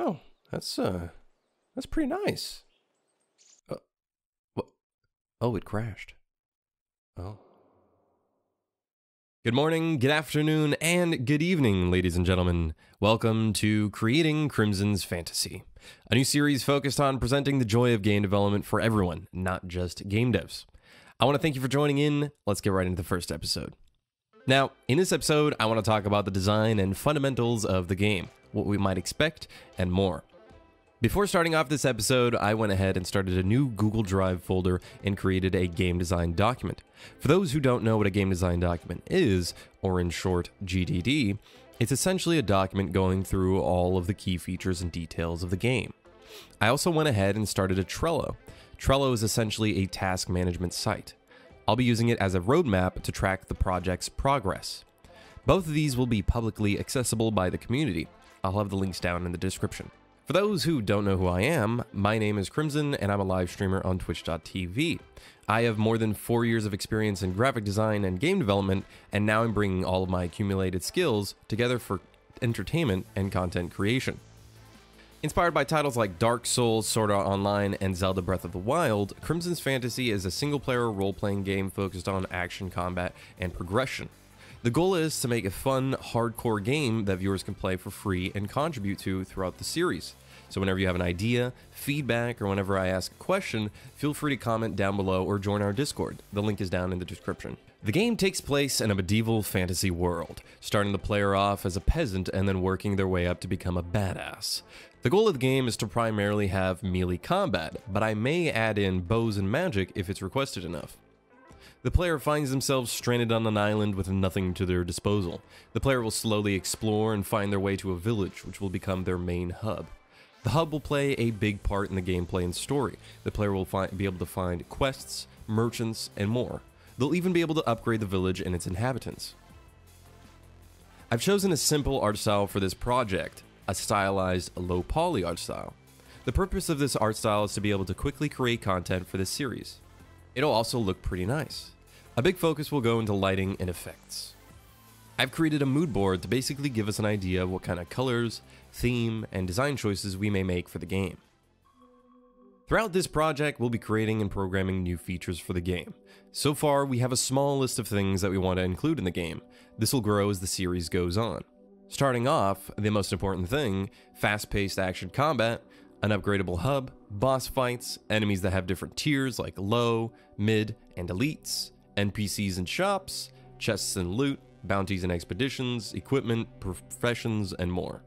Oh, that's uh, that's pretty nice. Uh? Oh, it crashed. Oh. Good morning, good afternoon, and good evening, ladies and gentlemen. Welcome to Creating Crimson's Fantasy, a new series focused on presenting the joy of game development for everyone, not just game devs. I want to thank you for joining in. Let's get right into the first episode. Now, in this episode, I want to talk about the design and fundamentals of the game, what we might expect, and more. Before starting off this episode, I went ahead and started a new Google Drive folder and created a game design document. For those who don't know what a game design document is, or in short, GDD, it's essentially a document going through all of the key features and details of the game. I also went ahead and started a Trello. Trello is essentially a task management site. I'll be using it as a roadmap to track the project's progress. Both of these will be publicly accessible by the community. I'll have the links down in the description. For those who don't know who I am, my name is Crimson and I'm a live streamer on twitch.tv. I have more than four years of experience in graphic design and game development, and now I'm bringing all of my accumulated skills together for entertainment and content creation. Inspired by titles like Dark Souls, Sword Art Online, and Zelda Breath of the Wild, Crimson's Fantasy is a single player role playing game focused on action, combat, and progression. The goal is to make a fun, hardcore game that viewers can play for free and contribute to throughout the series. So, whenever you have an idea, feedback, or whenever I ask a question, feel free to comment down below or join our Discord. The link is down in the description. The game takes place in a medieval fantasy world, starting the player off as a peasant and then working their way up to become a badass. The goal of the game is to primarily have melee combat, but I may add in bows and magic if it's requested enough. The player finds themselves stranded on an island with nothing to their disposal. The player will slowly explore and find their way to a village, which will become their main hub. The hub will play a big part in the gameplay and story. The player will be able to find quests, merchants, and more. They'll even be able to upgrade the village and its inhabitants. I've chosen a simple art style for this project, a stylized low poly art style. The purpose of this art style is to be able to quickly create content for this series. It'll also look pretty nice. A big focus will go into lighting and effects. I've created a mood board to basically give us an idea of what kind of colors, theme, and design choices we may make for the game. Throughout this project, we'll be creating and programming new features for the game. So far, we have a small list of things that we want to include in the game. This will grow as the series goes on. Starting off, the most important thing fast paced action combat, an upgradable hub, boss fights, enemies that have different tiers like low, mid, and elites, NPCs and shops, chests and loot, bounties and expeditions, equipment, professions, and more.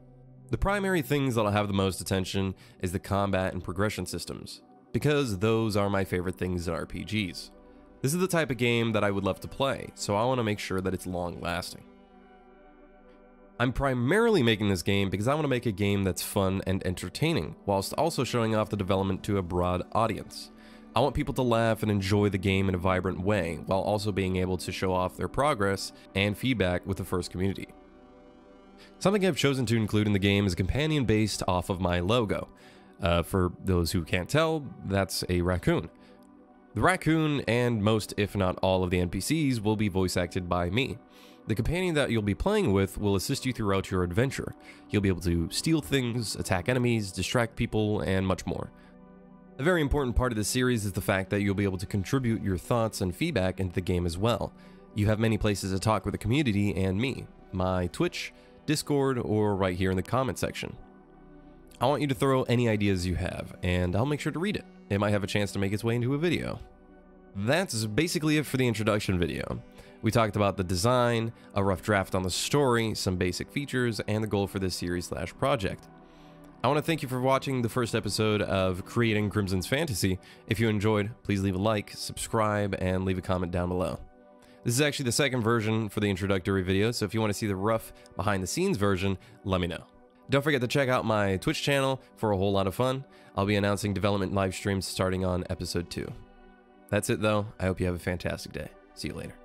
The primary things that'll have the most attention is the combat and progression systems, because those are my favorite things in RPGs. This is the type of game that I would love to play, so I want to make sure that it's long lasting. I'm primarily making this game because I want to make a game that's fun and entertaining, whilst also showing off the development to a broad audience. I want people to laugh and enjoy the game in a vibrant way, while also being able to show off their progress and feedback with the first community. Something I've chosen to include in the game is a companion based off of my logo. Uh, for those who can't tell, that's a raccoon. The raccoon and most, if not all, of the NPCs will be voice acted by me. The companion that you'll be playing with will assist you throughout your adventure. You'll be able to steal things, attack enemies, distract people, and much more. A very important part of the series is the fact that you'll be able to contribute your thoughts and feedback into the game as well. You have many places to talk with the community and me, my Twitch, Discord, or right here in the comment section. I want you to throw any ideas you have, and I'll make sure to read it. It might have a chance to make its way into a video. That's basically it for the introduction video. We talked about the design, a rough draft on the story, some basic features, and the goal for this series slash project. I want to thank you for watching the first episode of Creating Crimson's Fantasy. If you enjoyed, please leave a like, subscribe, and leave a comment down below. This is actually the second version for the introductory video, so if you want to see the rough behind the scenes version, let me know. Don't forget to check out my Twitch channel for a whole lot of fun. I'll be announcing development live streams starting on episode 2. That's it though. I hope you have a fantastic day. See you later.